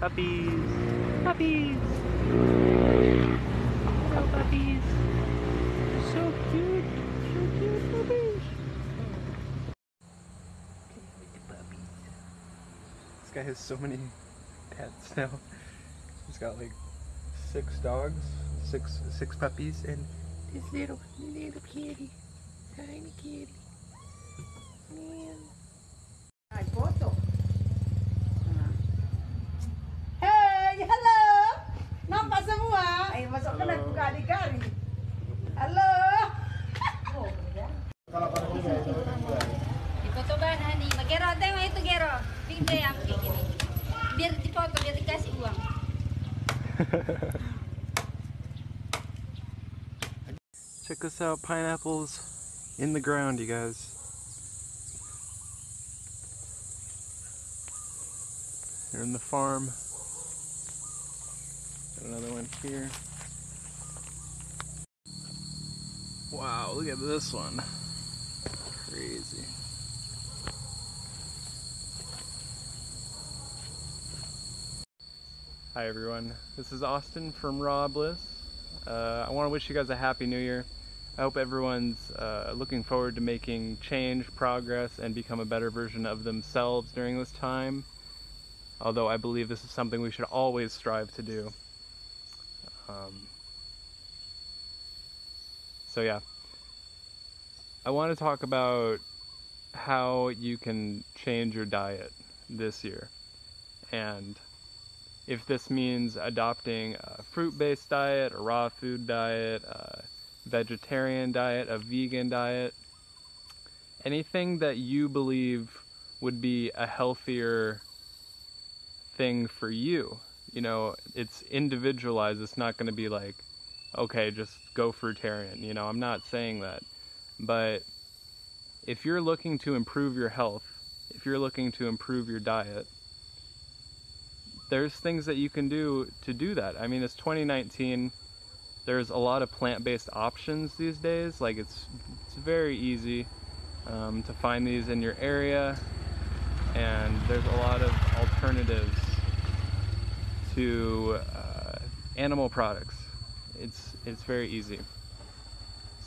Puppies. Puppies. Hello, puppies. So cute. So cute puppies. Okay, with the puppies. This guy has so many pets now. He's got like six dogs, six six puppies, and this little little kitty, tiny kitty. Check this out, pineapples in the ground, you guys. They're in the farm. Got another one here. Wow, look at this one. Crazy. Hi everyone, this is Austin from Raw Bliss. Uh, I want to wish you guys a happy new year. I hope everyone's uh, looking forward to making change, progress, and become a better version of themselves during this time. Although I believe this is something we should always strive to do. Um, so, yeah. I want to talk about how you can change your diet this year. And if this means adopting a fruit-based diet, a raw food diet, a vegetarian diet, a vegan diet, anything that you believe would be a healthier thing for you. You know, it's individualized. It's not going to be like, okay, just go fruitarian. You know, I'm not saying that. But if you're looking to improve your health, if you're looking to improve your diet, there's things that you can do to do that. I mean, it's 2019. There's a lot of plant-based options these days. Like it's it's very easy um, to find these in your area, and there's a lot of alternatives to uh, animal products. It's it's very easy.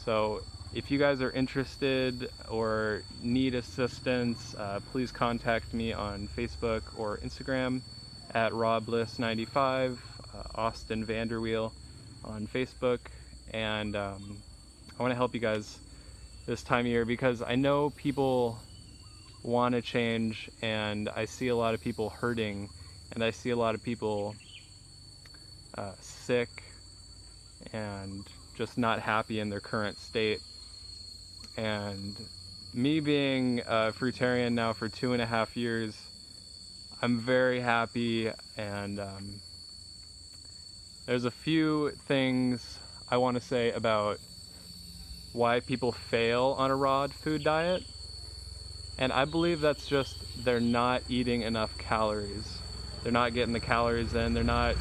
So if you guys are interested or need assistance, uh, please contact me on Facebook or Instagram at RawBliss95, uh, Austin Vander Weil on Facebook, and um, I want to help you guys this time of year because I know people want to change, and I see a lot of people hurting, and I see a lot of people uh, sick and just not happy in their current state. And me being a fruitarian now for two and a half years, I'm very happy, and um, there's a few things I want to say about why people fail on a raw food diet. And I believe that's just they're not eating enough calories. They're not getting the calories in. They're not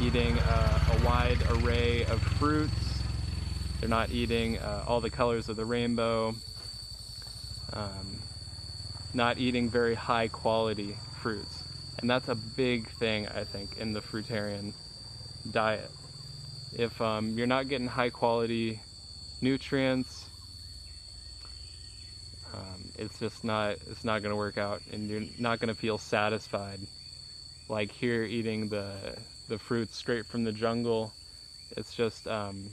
eating uh, a wide array of fruits. They're not eating uh, all the colors of the rainbow. Um, not eating very high quality fruits. And that's a big thing, I think, in the fruitarian diet. If um, you're not getting high quality nutrients, um, it's just not it's not going to work out, and you're not going to feel satisfied. Like here, eating the the fruits straight from the jungle, it's just um,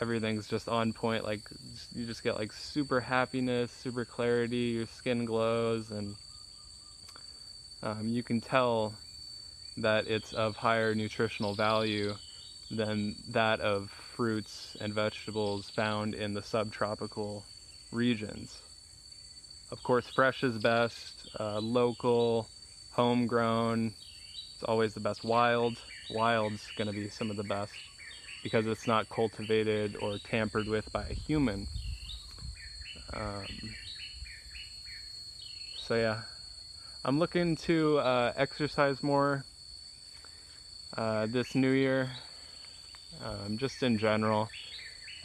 everything's just on point. Like you just get like super happiness, super clarity. Your skin glows, and um, you can tell that it's of higher nutritional value than that of fruits and vegetables found in the subtropical regions. Of course, fresh is best, uh, local, homegrown, it's always the best. Wild, wild's going to be some of the best because it's not cultivated or tampered with by a human. Um, so yeah, I'm looking to uh, exercise more uh, this new year. Um, just in general,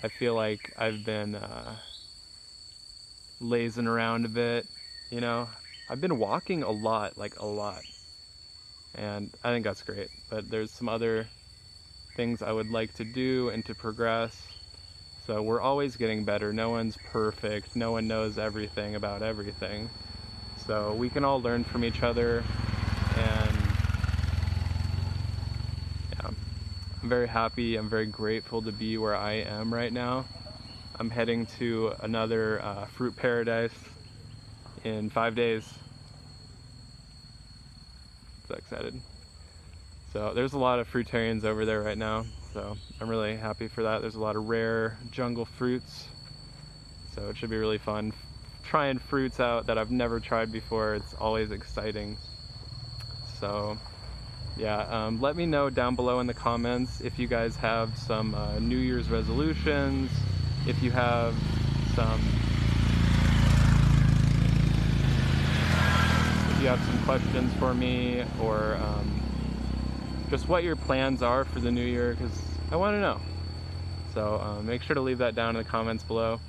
I feel like I've been uh, lazing around a bit. You know, I've been walking a lot, like a lot. and I think that's great. But there's some other things I would like to do and to progress. So we're always getting better. No one's perfect. No one knows everything about everything. So we can all learn from each other and yeah. I'm very happy. I'm very grateful to be where I am right now. I'm heading to another uh, fruit paradise in five days. So excited. So there's a lot of fruitarians over there right now. So I'm really happy for that. There's a lot of rare jungle fruits. So it should be really fun. Trying fruits out that I've never tried before. It's always exciting. So yeah, um, let me know down below in the comments if you guys have some uh, New Year's resolutions, if you have some if you have some questions for me or um, just what your plans are for the new year because I want to know. So uh, make sure to leave that down in the comments below.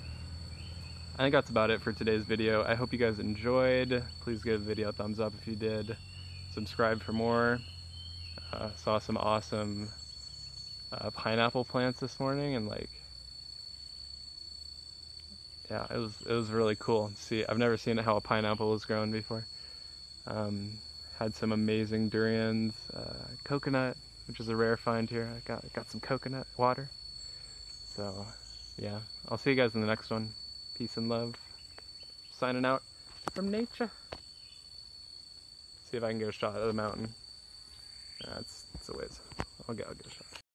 I think that's about it for today's video. I hope you guys enjoyed. Please give the video a thumbs up if you did. Subscribe for more. Uh, saw some awesome uh, pineapple plants this morning and like yeah it was it was really cool to see I've never seen how a pineapple was grown before um, had some amazing durians uh, coconut which is a rare find here I got got some coconut water so yeah I'll see you guys in the next one peace and love. Signing out from nature. See if I can get a shot of the mountain. That's that's a ways I'll get I'll get a shot